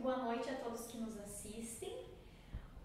boa noite a todos que nos assistem.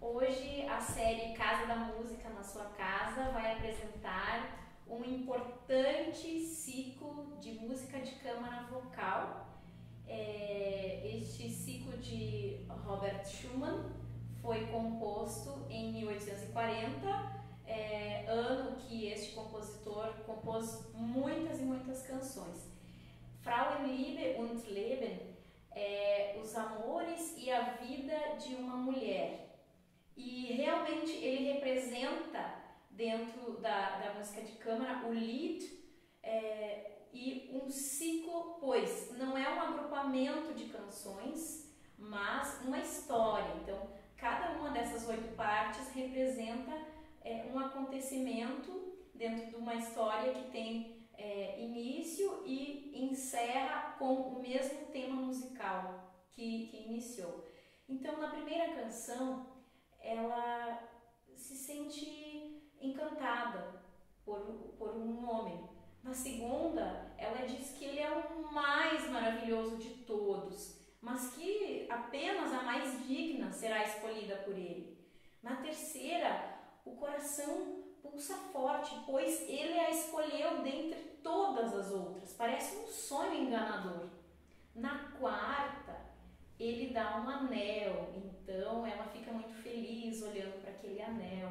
Hoje a série Casa da Música na Sua Casa vai apresentar um importante ciclo de música de câmara vocal. É, este ciclo de Robert Schumann foi composto em 1840, é, ano que este compositor compôs muitas e muitas canções. Frauenliebe und Leben é, os amores e a vida de uma mulher. E realmente ele representa dentro da, da música de câmara o lead é, e um ciclo, pois não é um agrupamento de canções, mas uma história. Então, cada uma dessas oito partes representa é, um acontecimento dentro de uma história que tem é, início e encerra com o mesmo tema musical que, que iniciou. Então, na primeira canção, ela se sente encantada por, por um homem. Na segunda, ela diz que ele é o mais maravilhoso de todos, mas que apenas a mais digna será escolhida por ele. Na terceira, o coração pulsa forte, pois ele a escolheu dentre todas as outras. Parece um sonho enganador. Na quarta, ele dá um anel, então ela fica muito feliz olhando para aquele anel.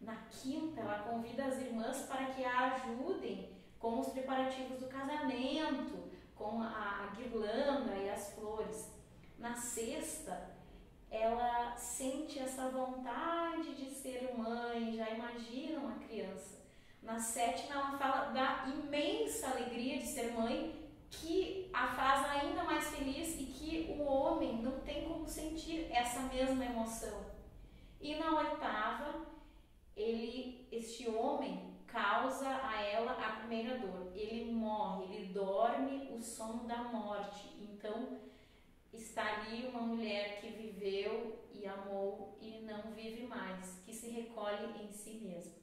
Na quinta, ela convida as irmãs para que a ajudem com os preparativos do casamento, com a guirlanda e as flores. Na sexta, ela sente essa vontade de ser mãe, já imagina uma criança. Na sétima, ela fala da imensa alegria de ser mãe, que a faz ainda mais feliz e que o homem não tem como sentir essa mesma emoção. E na oitava, ele, este homem causa a ela a primeira dor. Ele morre, ele dorme o sono da morte. Então, está ali uma mulher que viveu e amou e não vive mais, que se recolhe em si mesma.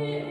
Yeah.